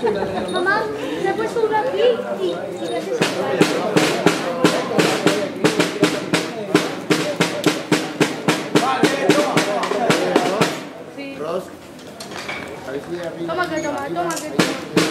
Mamá, te he puesto uno aquí y, y Sí. Ross. A. Toma que toma, toma que toma.